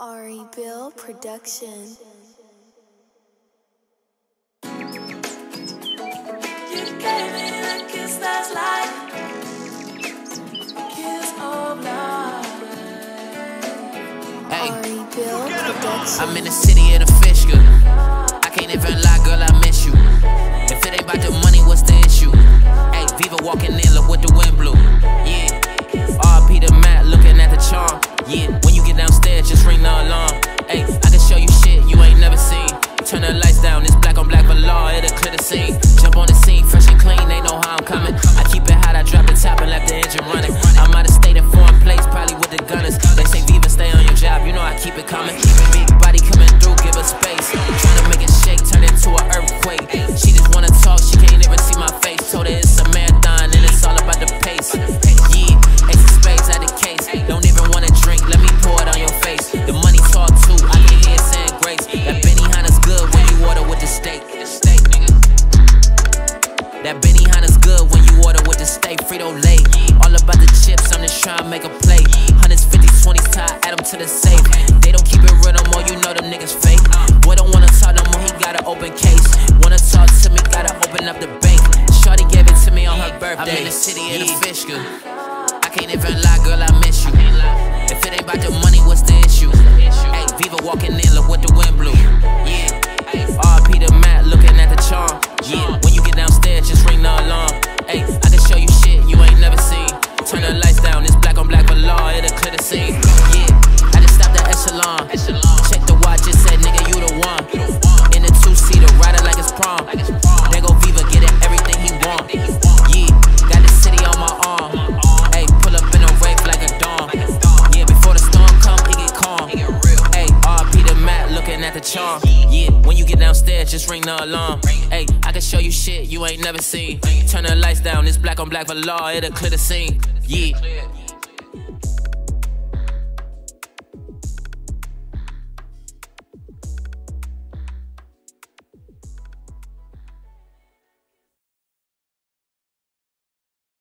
Ariee Bill Production. You gave me the kiss that's like kiss of life. Hey, Ariee Bill Production. I'm in the city of the Fisker. I can't even lie, girl, I miss you. If it ain't about the money, what's the issue? Hey, Viva walking in, look what the wind blew. Yeah. RP the mat, looking at the charm. Yeah, it. Big body coming through, give her space. Tryna make it shake, turn into an earthquake. She just wanna talk, she can't even see my face. Told her it's a marathon and it's all about the pace. Yeah, ace of spades at the case. Don't even wanna drink, let me pour it on your face. The money talk too, I can hear it saying grace. That Benihana's good when you order with the steak. That Benihana's good when you order with the steak. Frito Lay. All about the chips, I'm just trying to make a play. Hundreds, fifties, twenties, tie, add them to the safe. They don't keep it real no more, you know them niggas fake. Boy don't wanna talk no more, he got an open case. Wanna talk to me, gotta open up the bank. Shorty gave it to me on her birthday. I'm in the city in the Fisker. I can't even lie, girl, I miss you. If it ain't about the money, what's the issue? At the charm. Yeah, when you get downstairs, just ring the alarm. Hey, I can show you shit you ain't never seen. Turn the lights down, it's black on black for law, it'll clear the scene. Yeah.